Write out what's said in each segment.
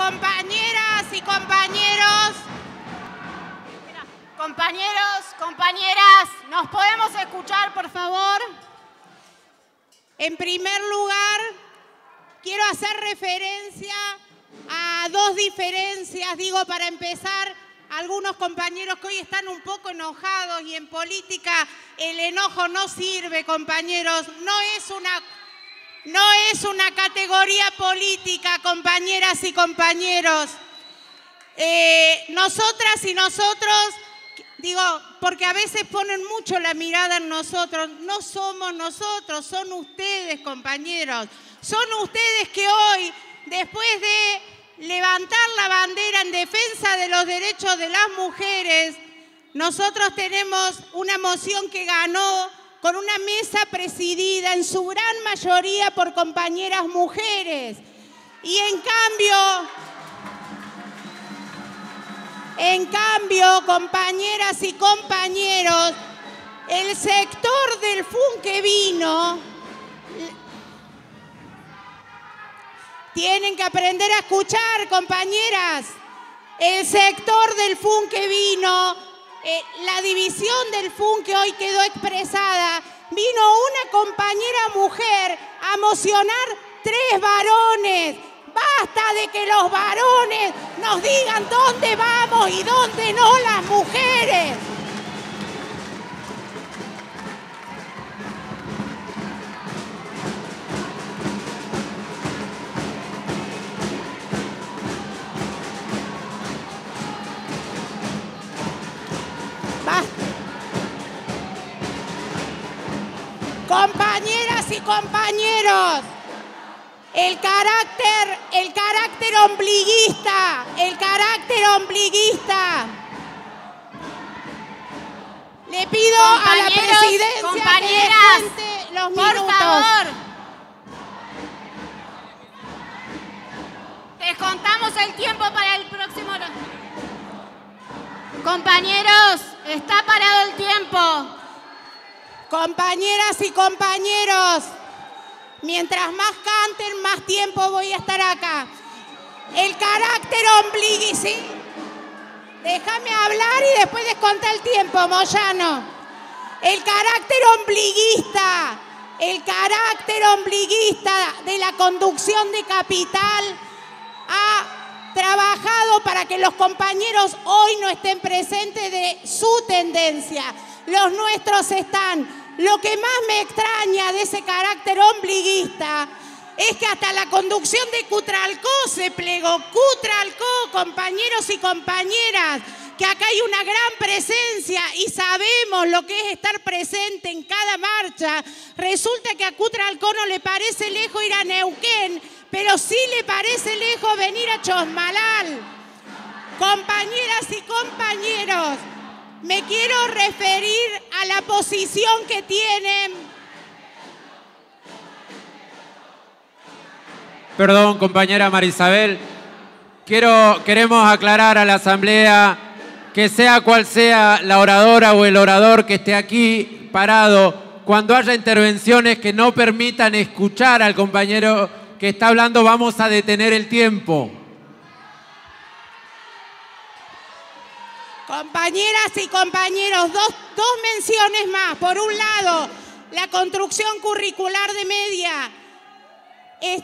compañeras y compañeros. Compañeros, compañeras, ¿nos podemos escuchar, por favor? En primer lugar, quiero hacer referencia a dos diferencias, digo, para empezar, algunos compañeros que hoy están un poco enojados y en política el enojo no sirve, compañeros, no es una no es una categoría política, compañeras y compañeros. Eh, nosotras y nosotros, digo, porque a veces ponen mucho la mirada en nosotros, no somos nosotros, son ustedes, compañeros. Son ustedes que hoy, después de levantar la bandera en defensa de los derechos de las mujeres, nosotros tenemos una moción que ganó con una mesa presidida en su gran mayoría por compañeras mujeres. Y en cambio, en cambio, compañeras y compañeros, el sector del Funke vino tienen que aprender a escuchar, compañeras. El sector del Funke vino eh, la división del FUN que hoy quedó expresada, vino una compañera mujer a mocionar tres varones. Basta de que los varones nos digan dónde vamos y dónde no las mujeres. Compañeras y compañeros, el carácter, el carácter ombliguista, el carácter ombliguista. Le pido a la presidencia compañeras, que los por minutos. favor. Descontamos el tiempo para el próximo. Compañeros, está parado el tiempo. Compañeras y compañeros, mientras más canten, más tiempo voy a estar acá. El carácter ombliguista. Déjame hablar y después desconta el tiempo, Moyano. El carácter ombliguista, el carácter ombliguista de la conducción de capital ha trabajado para que los compañeros hoy no estén presentes de su tendencia. Los nuestros están. Lo que más me extraña de ese carácter ombliguista es que hasta la conducción de Cutralcó se plegó. Cutralcó, compañeros y compañeras, que acá hay una gran presencia y sabemos lo que es estar presente en cada marcha. Resulta que a Cutralcó no le parece lejos ir a Neuquén, pero sí le parece lejos venir a Chosmalal. Compañeras y compañeros, me quiero referir la posición que tienen. Perdón, compañera Marisabel. Quiero, queremos aclarar a la Asamblea que sea cual sea la oradora o el orador que esté aquí parado, cuando haya intervenciones que no permitan escuchar al compañero que está hablando, vamos a detener el tiempo. Compañeras y compañeros, dos, menciones más. Por un lado, la construcción curricular de media. Es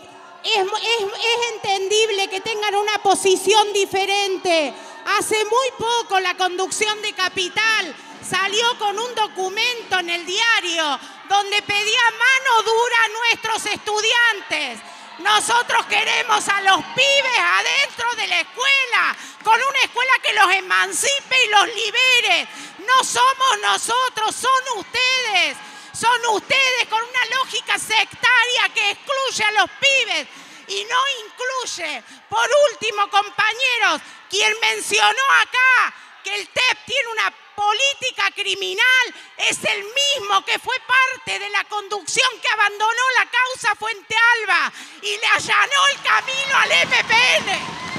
entendible que tengan una posición diferente. Hace muy poco la conducción de Capital salió con un documento en el diario donde pedía mano dura a nuestros estudiantes. Nosotros queremos a los pibes adentro de la escuela, con una escuela que los emancipe y los libere. No somos nosotros, son ustedes. Son ustedes con una lógica sectaria que excluye a los pibes y no incluye. Por último, compañeros, quien mencionó acá que el TEP tiene una política criminal es el mismo que fue parte de la conducción que abandonó la causa Fuente Alba y le allanó el camino al MPN.